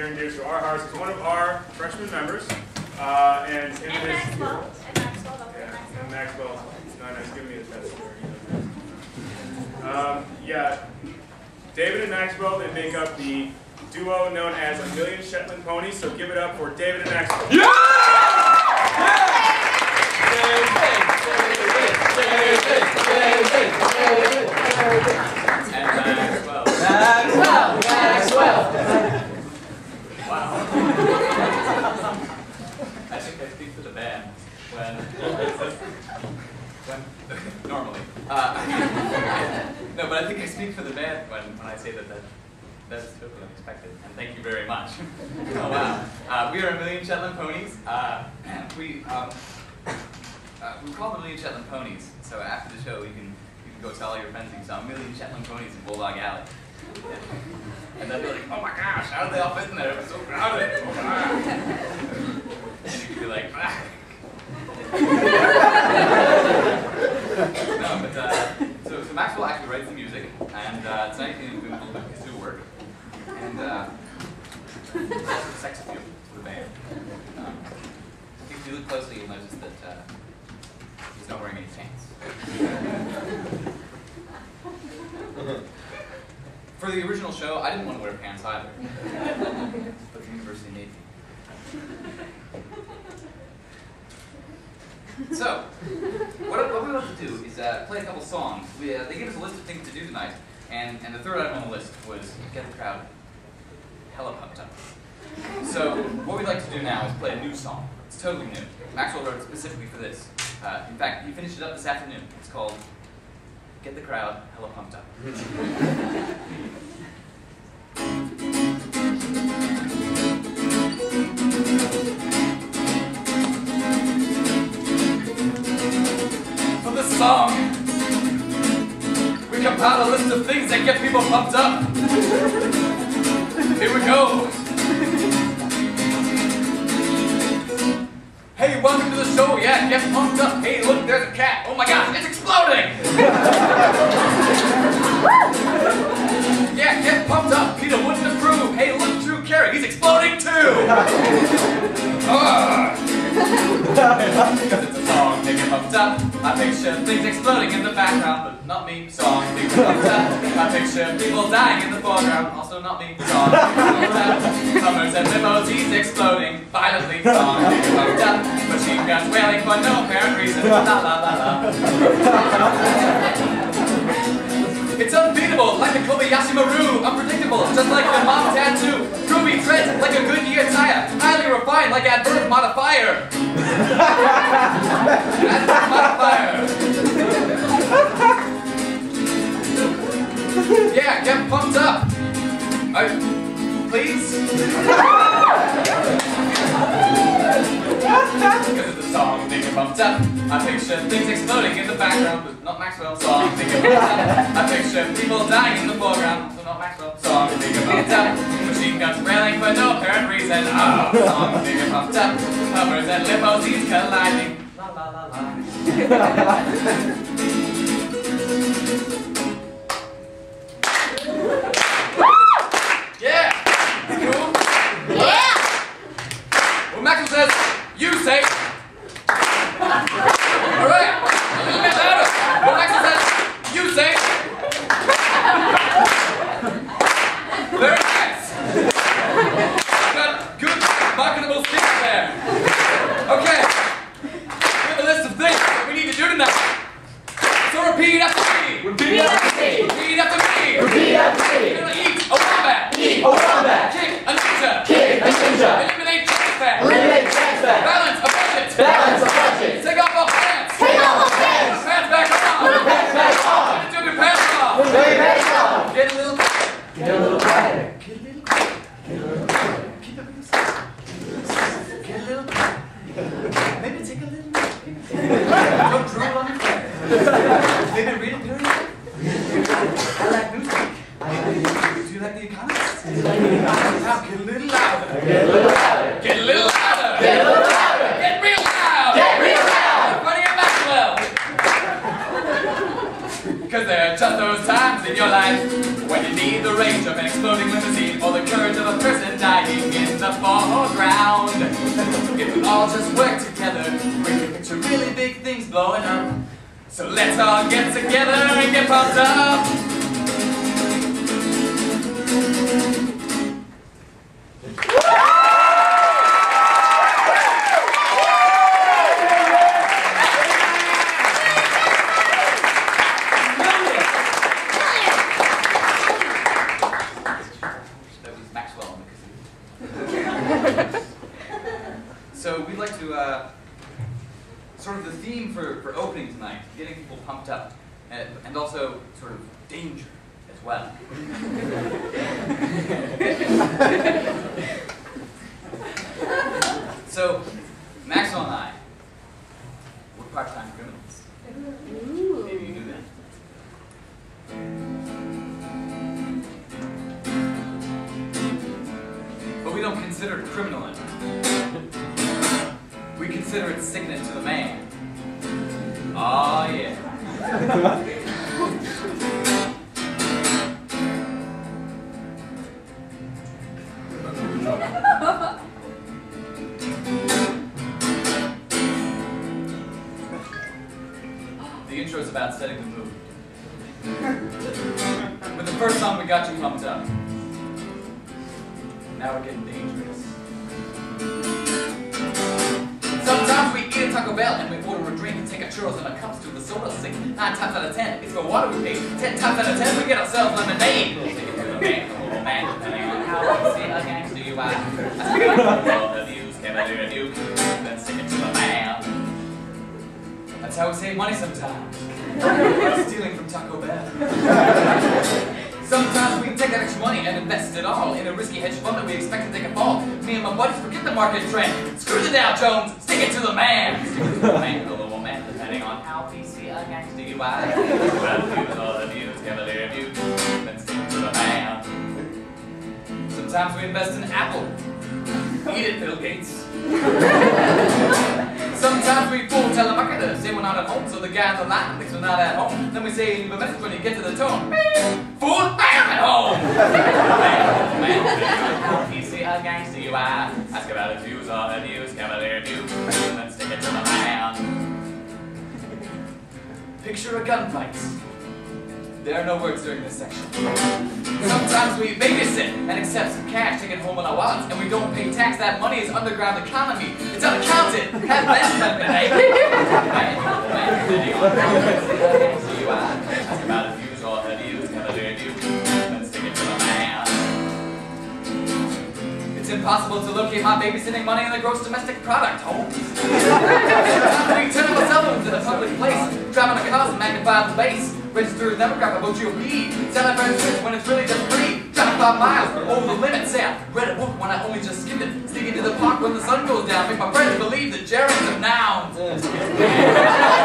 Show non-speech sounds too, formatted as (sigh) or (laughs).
near and dear to our hearts. He's one of our freshman members. Uh, and him And his, Maxwell. And Maxwell. Don't Yeah, and Maxwell. Maxwell. No, no, he's giving me the test. Um, yeah, David and Maxwell, they make up the duo known as A Million Shetland Ponies, so give it up for David and Maxwell. And Maxwell. Maxwell, Maxwell. Wow. I think I speak for the band when, when normally. Uh, no, but I the band when, when I say that, that that's totally unexpected. And thank you very much. (laughs) oh wow. Uh, we are a Million Shetland Ponies. Uh, (clears throat) we um, uh, we call them Million Shetland Ponies. So after the show, you can you can go tell all your friends that you saw a Million Shetland Ponies in Bulldog Alley. And they'll be like, oh my gosh, how did they all fit in there? It was so crowded. Oh my and you can be like, ah. (laughs) no, but uh, so, so Maxwell actually writes the music, and uh, tonight he's doing a little bit of kazoo work, and uh, there's also sex appeal to the band. Um, if you look closely, you'll notice that uh, he's not wearing any pants. For the original show, I didn't want to wear pants either. (laughs) but the university made me. So, what, what we want to do is uh, play a couple songs. We, uh, they gave us a list of things to do tonight, and, and the third item on the list was get the crowd hella pumped up. So, what we'd like to do now is play a new song. It's totally new. Maxwell wrote it specifically for this. Uh, in fact, he finished it up this afternoon. It's called Get the Crowd Hella Pumped Up. For this song, we compiled a list of things that get people pumped up. Here we go. Hey, welcome to the show. Yeah, get pumped up. Hey, look, there's a cat. Oh my gosh, it's exploding. Because it's a song, get pumped up. I picture things exploding in the background, but not me. Song, get pumped up. I picture people dying in the foreground, also not me. Song, get pumped up. Summers and limousines exploding violently. Song, get pumped up. Machine guns wailing for no apparent reason. La la la la. It's unbeatable, like a Kobayashi Maru. Unpredictable, just like the mom tattoo. Groovy treads, like a Goodyear tire. Highly refined, like adverb modifier. adverb modifier. yeah, get pumped up. Uh, please? Because of the song, they get pumped up. I picture things exploding in the background, but not Maxwell. Song, they get pumped up. I picture people dying in the foreground, reason. Oh, song, they get pumped up. Hummers and limousines colliding. La la la la. (laughs) The range of an exploding limousine or the courage of a person dying in the foreground. If we all just work together, we can picture really big things blowing up. So let's all get together and get pumped up. That was Maxwell in the kazoo. so we'd like to, uh, sort of the theme for, for opening getting people pumped up, and, and also sort of danger as well. (laughs) so, Maxwell and I, we're part-time criminals. Maybe you knew that. But we don't consider it criminal anymore. We consider it signet to the man. The intro is about setting the mood. But the first song, we got you pumped up. Now we're getting dangerous. Sometimes we eat a Taco Bell and we order a drink and take a churros and a cups to the soda sink. Nine times out of ten, it's for water we pay. Ten times out of ten, we get ourselves lemonade. (laughs) Stick uh, (laughs) it to the man, the little man, depending on how see a gangster you are. I stick it to the world reviews, review, then stick it to the man. That's how we save money sometimes. (laughs) Stealing from Taco Bell. Sometimes we can take that extra money and invest it all in a risky hedge fund that we expect to take a fall. Me and my buddies forget the market trend. Screw the Dow Jones, stick it to the man. Stick it to the man, the little man, depending on how PC views, all cavalier views, then stick to the man. Sometimes we invest in Apple. Eat it, Bill Gates. Sometimes we fool telemarketers, say we're not at home, so the guy on the line thinks we're not at home. Then we say leave a message when you get to the tone. Fool, I am at home! (laughs) man, man, PC a gangster you are. Ask about his views, all the news, cavalier then stick it to the man. Picture a gunfight. There are no words during this section. Sometimes we babysit and accept some cash taken home in our wallets, and we don't pay tax. That money is underground economy. It's unaccounted. Have that (laughs) impossible to locate my babysitting money in the gross domestic product, Holmes. we turn up a cell phone to the public place, driving a cars and magnify the base. Register a demographic about GOP. Sell it for switch when it's really just free. Driving five miles over the limit. Say I read a book when I only just skimmed it. Sneak into the park when the sun goes down. Make my friends believe that gerunds are nouns. (laughs)